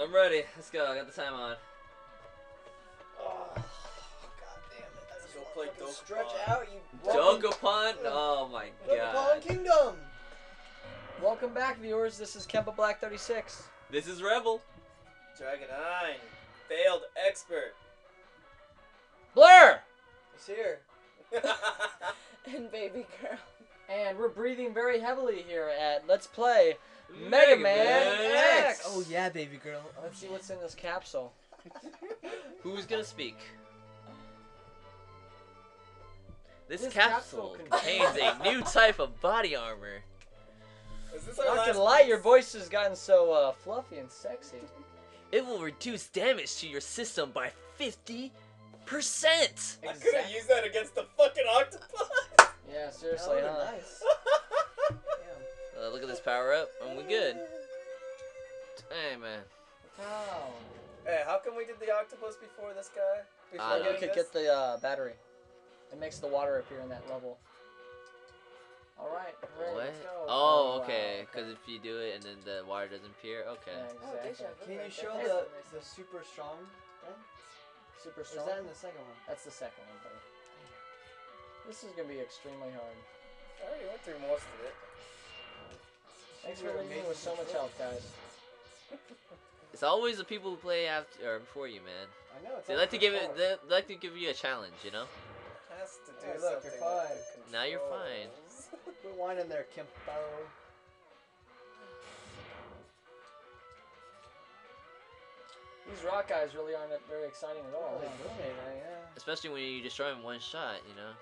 I'm ready. Let's go. I got the time on. Oh, God damn it. Let's go play Dokapon. Stretch out, you Dokapon. Oh my Dokapon god. Kingdom. Welcome back, viewers. This is Kempo Black 36. This is Rebel. Dragon 9. Failed expert. Blur! He's here. and baby girl. And we're breathing very heavily here at Let's Play Mega Man X. Oh yeah, baby girl. Let's see what's in this capsule. Who's gonna speak? This, This capsule, capsule contains a new type of body armor. Is this our Not gonna lie, your voice has gotten so uh, fluffy and sexy. It will reduce damage to your system by 50%. I could have used that against the fucking octopus. Yeah, seriously, would've huh? nice. Damn. Uh, look at this power up, and we good. Hey man. Wow. Hey, how come we did the octopus before this guy? Before I You could this? get the uh, battery. It makes the water appear in that level. Alright, ready, What? let's go. Oh, wow, okay. Because if you do it and then the water doesn't appear, okay. Yeah, Oh, exactly. deja vu Can you show there. the the super strong? Then? Super Or is strong. that in the second one? That's the second one, buddy. This is gonna be extremely hard. I already went through most of it. Thanks You're for leaving with so much amazing. help, guys. It's always the people who play after or before you, man. I know. It's They like to the give it. They like to give you a challenge, you know. Has to do Hey, look, something you're fine. with the Now you're fine. controls. Quit whining there, Kimpo. These rock guys really aren't very exciting at all. Huh? yeah. Especially when you destroy them one shot, you know.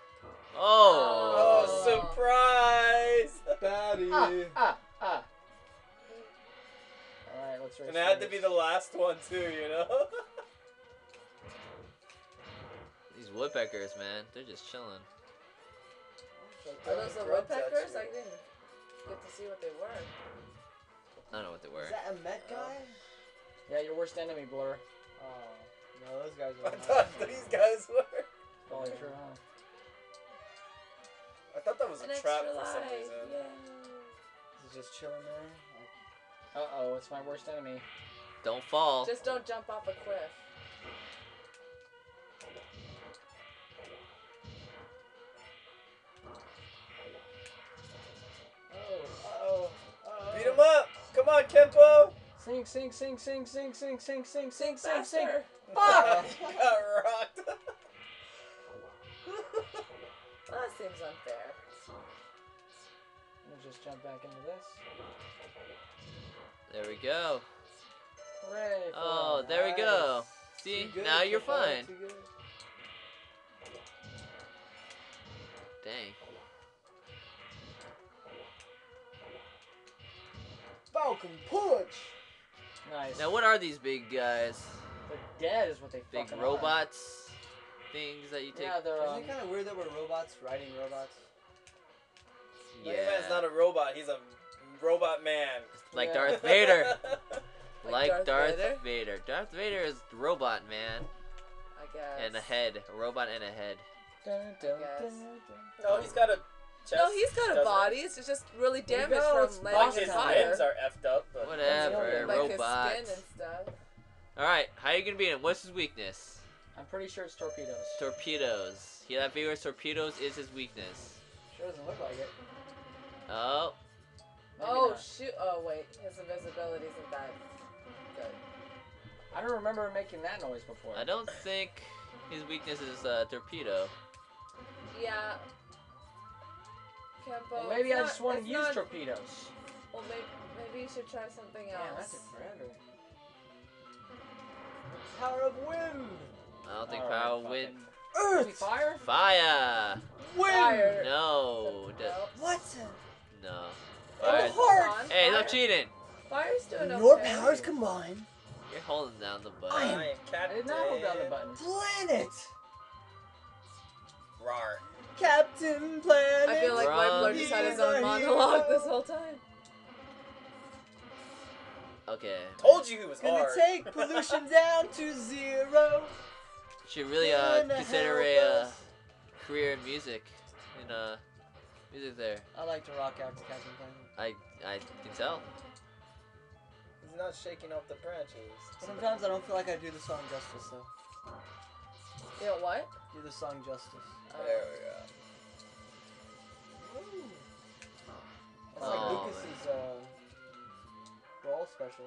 Oh, Oh. surprise! Batty. Ah, ah, ah. Alright, let's race. And it had to be the last one too, you know. These woodpeckers, man, they're just chilling. Are those the woodpeckers? I didn't get to see what they were. I don't know what they were. Is that a Met guy? Yeah, your worst enemy, Blur. Oh, no, those guys I are. thought these guys were. Probably true, huh? I thought that was An a extra trap for some life. reason. Yeah. He's just chilling there. Uh oh, it's my worst enemy. Don't fall. Just don't jump off a cliff. Oh, oh, oh. Beat him up! Come on, Kempo! Sing, sing, sing, sing, sing, sing, sing, sing, sing, sing, sing. Faster. Fuck! He got rocked. Just jump back into this. There we go. Hooray! for Oh, us. there we go. See, good, now you're fine. Dang. Falcon punch. Nice. Now, what are these big guys? They're dead is what they Big fucking robots? Things that you Are. take? Yeah, they're Isn't um, it kind of weird that we're robots riding robots? Yeah. Mega Man's not a robot, he's a robot man. like Yeah. Darth Vader. Like like Darth Darth, Vader? Vader. Darth Vader is robot man. I guess. And a head. A robot and a head. dun, dun, dun, dun. no, he's got a chest. No, he's got a body. It's just really There you damaged go, it's from he? Like his fire. limbs are effed up, but Whatever. Like like his robots. skin and stuff. Alright, how are you gonna beat him? What's his weakness? I'm pretty sure it's torpedoes. Torpedoes. Hear that, viewers? Torpedoes is his weakness. Sure doesn't look like it. Oh, Maybe oh not. shoot! Oh wait, his invisibility isn't that good. I don't remember making that noise before. I don't think his weakness is uh, torpedo. Yeah. Kempo. Well, maybe it's I not- just want to use not- torpedoes. Well, maybe, maybe you should try something Damn, that else. took forever. Power of wind. I don't think Alright, power fuck wind. Earth. fire? Fire! Wind. Fire. No. d- No. What? No. Oh, Fire. heart. on, Hey, fire- cheating! Fire's doing okay. Your powers combined. You're holding down the button. I am I Captain. did not hold down the button. Planet. Rar. Captain Planet. I feel like my Wrong. blur just had his a own monologue hero. this whole time. Okay. Told you he was Gonna hard. take pollution down to zero. Should really uh Gonna consider a uh, career in music. In uh music there. I like to rock out to Captain Planet. I I can tell. Isn't shaking off the branches. Sometimes I don't feel like I do the song justice though. You know what? Do the song justice. There we go. That's like Oh, Lucas's uh, brawl special.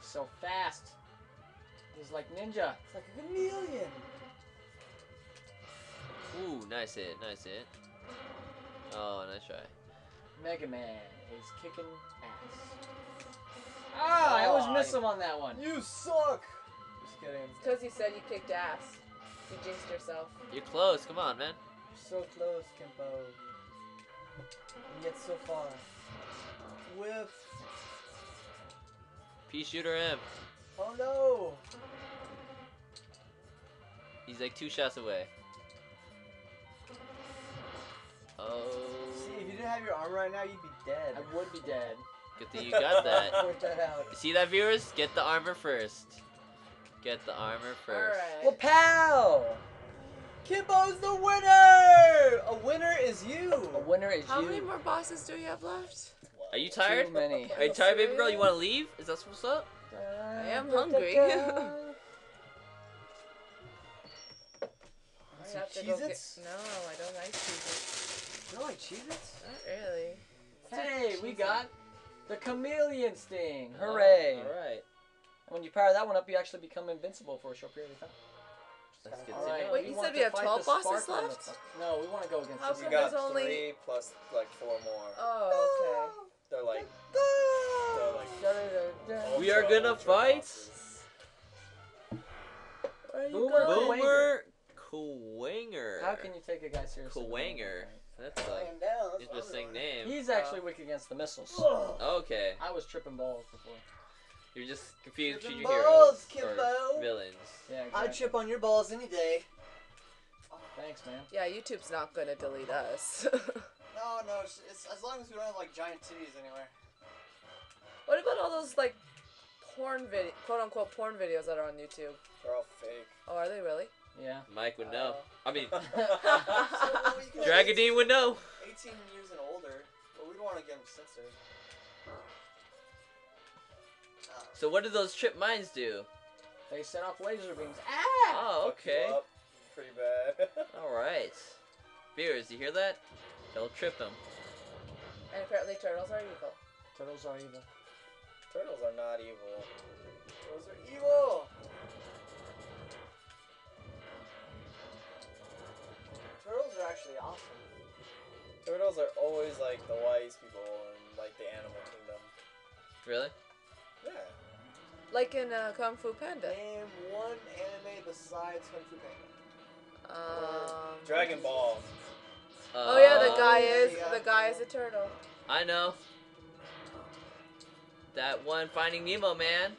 So fast. He's like ninja. It's like a chameleon. Ooh, nice hit, nice hit. Oh, nice try. Mega Man is kicking ass. Ah, I always miss him on that one. You suck. Just kidding. Because you said you kicked ass. You jinxed yourself. You're close. Come on, man. You're So close, Kimbo. And yet so far. Whiff. Pea shooter him. Oh no. He's like two shots away. Have your arm right now, you'd be dead. I would be dead. Good thing you got that. Point that out. You see that, viewers? Get the armor first. Get the armor first. Well, pal! Kimbo's the winner! A winner is you! A winner is How you. How many more bosses do you have left? Are you tired? Too many. Are you tired, baby girl? You want to leave? Is that what's up? I am hungry. I Some have to go get- Cheez-Its? No, I don't like Cheez-Its. You don't like Cheez-Its? Not really. Hey, we got the chameleon sting. Oh, Hooray! All right. When you power that one up, you actually become invincible for a short period of time. That's good to right, know. Wait, we you said we have 12 bosses spark on the left? No, we want to go against How the We got there's only- three plus like four more. Oh, oh They're like, they're like. We are gonna fight. Where you Boomer going? Boomer Kuwanger. How can you take a guy seriously? Kuwanger. That's like am down. that's interesting name. He's actually uh, weak against the missiles. Okay, I was tripping balls before. you're just confused between Tripping your balls, heroes Kimbo. or villains. Yeah, I'd exactly. chip on your balls any day. Thanks, man. Yeah, YouTube's not gonna delete us. No, no, it's, it's as long as we don't have like giant titties anywhere. what about all those like porn video, quote unquote porn videos that are on YouTube? They're all fake. Oh, are they really? Yeah. Mike would know. Oh. I mean, So, well, you Dragadine would know. 18 years and older, but we'd want to get them censored. Uh, So what do those trip mines do? They set off laser beams. Ah! Oh, okay. Pretty bad. All right. Viewers, you hear that? Don't trip them. And apparently turtles are evil. Turtles are evil. Turtles are not evil. Turtles are evil! Actually awesome. Turtles are always like the wise people in like the animal kingdom. Really? Yeah. Like in uh, Kung Fu Panda. Name one anime besides Kung Fu Panda. Um, Dragon Ball. Uh, Oh yeah, the guy Oh, is yeah. the guy is a turtle. I know. That one Finding Nemo man.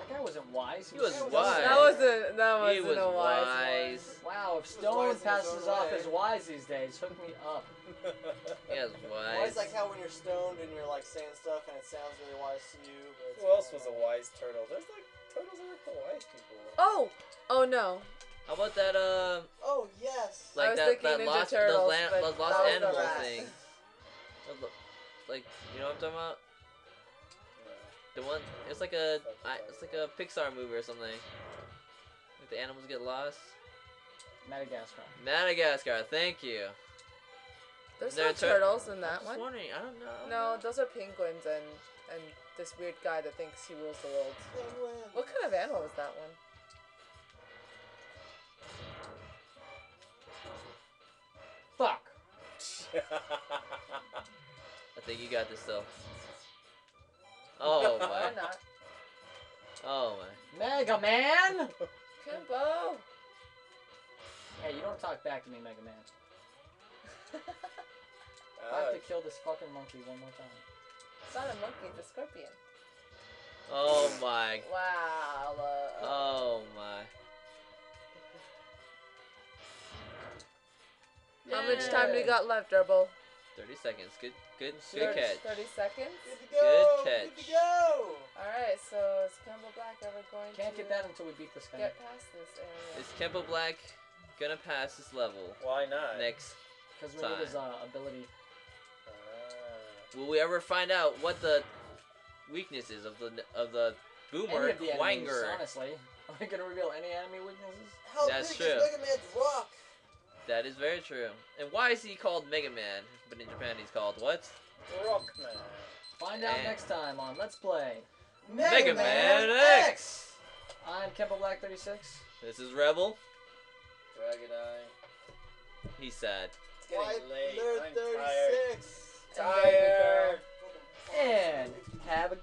That guy wasn't wise. He was so wise. That wasn't that wasn't was a wise, wise. Wow, if Stone wise passes off as wise these days, hook me up. Yes, Why wise. it's like how when you're stoned and you're like saying stuff and it sounds really wise to you, but Who else was a wise turtle? There's like turtles are like the wise people. Oh, oh no. How about that? Uh, Oh yes. like was that that Ninja lost Turtles, those, la- that lost was the thing. Like you know what I'm talking about? The one. It's like a. I, it's like a Pixar movie or something. Like the animals get lost. Madagascar. Madagascar. Thank you. There's no tur- turtles in I'm that one. wondering. I don't know. No, those are penguins and and this weird guy that thinks he rules the world. Penguin. What kind of animal is that one? Fuck. I think you got this though. Oh Or my. not? Oh my. Mega Man! Kimbo. Hey, you don't talk back to me, Mega Man. I have to kill this fucking monkey one more time. It's not a monkey, it's a scorpion. Oh my. Wow. Uh, Oh my. How much time do we got left, Herbal? 30 seconds. Good. Good. Thirty- Good catch. 30 seconds? Good to go. Good Good catch. to go. Alright, so is Kimbo Black ever going Can't to get that until we beat this guy. get past this area? Is Kempo Black gonna pass this level Why not? next? Because we need his uh, ability. Ah. will we ever find out what the weaknesses of the of the boomer Any of the enemies, honestly. Are we gonna reveal any enemy weaknesses? How That's big true. is Mega Man's rock? That is very true. And why is he called Mega Man? But in Japan he's called what? Rockman. Find out And- next time on Let's Play. Mega Man X. I'm Kempo Black 36. This is Rebel. Dragon Eye. He's sad. It's getting White late. I'm tired. 36. Tired. And have a